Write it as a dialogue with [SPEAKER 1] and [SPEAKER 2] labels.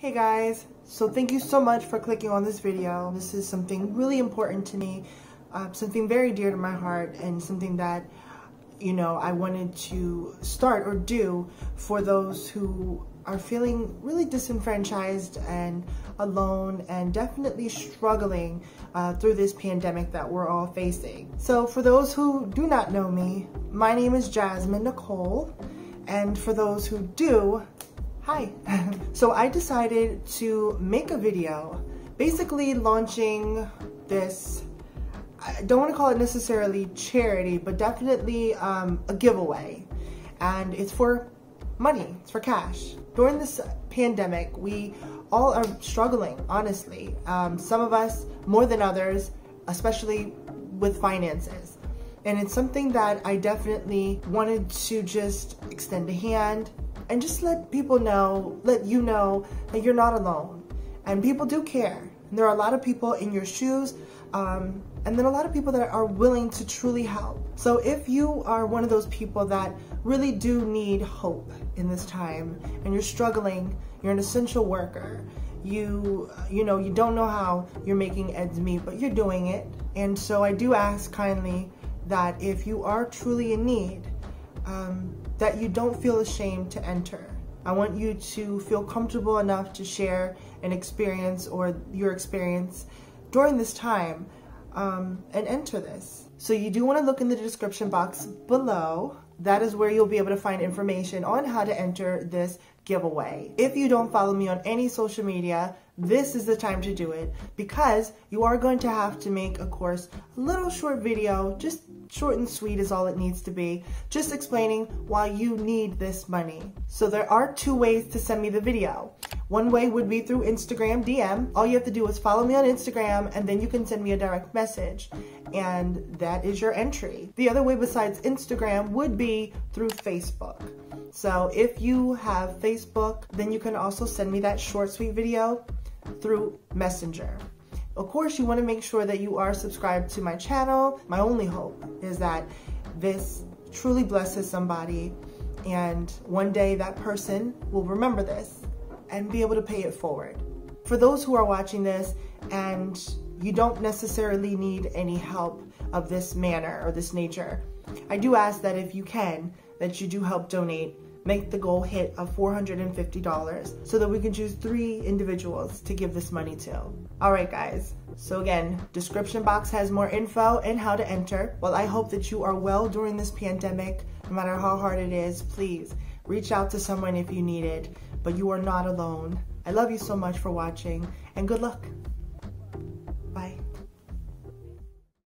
[SPEAKER 1] Hey guys, so thank you so much for clicking on this video. This is something really important to me, uh, something very dear to my heart and something that, you know, I wanted to start or do for those who are feeling really disenfranchised and alone and definitely struggling uh, through this pandemic that we're all facing. So for those who do not know me, my name is Jasmine Nicole. And for those who do, hi. so I decided to make a video basically launching this I don't want to call it necessarily charity, but definitely um, a giveaway. And it's for money, it's for cash. During this pandemic, we all are struggling, honestly. Um, some of us more than others, especially with finances. And it's something that I definitely wanted to just extend a hand and just let people know, let you know that you're not alone. And people do care. And there are a lot of people in your shoes, um, and then a lot of people that are willing to truly help. So if you are one of those people that really do need hope in this time, and you're struggling, you're an essential worker, you you know you don't know how you're making ends meet but you're doing it and so i do ask kindly that if you are truly in need um, that you don't feel ashamed to enter. I want you to feel comfortable enough to share an experience or your experience during this time um, and enter this. So you do want to look in the description box below. That is where you'll be able to find information on how to enter this giveaway. If you don't follow me on any social media, this is the time to do it because you are going to have to make, of course, a little short video, just short and sweet is all it needs to be, just explaining why you need this money. So there are two ways to send me the video. One way would be through Instagram DM. All you have to do is follow me on Instagram and then you can send me a direct message and that is your entry. The other way besides Instagram would be through Facebook. So if you have Facebook, then you can also send me that short sweet video through Messenger. Of course, you want to make sure that you are subscribed to my channel. My only hope is that this truly blesses somebody and one day that person will remember this and be able to pay it forward. For those who are watching this and you don't necessarily need any help of this manner or this nature, I do ask that if you can, that you do help donate make the goal hit of $450 so that we can choose three individuals to give this money to. All right, guys. So again, description box has more info and how to enter. Well, I hope that you are well during this pandemic. No matter how hard it is, please reach out to someone if you need it, but you are not alone. I love you so much for watching and good luck. Bye.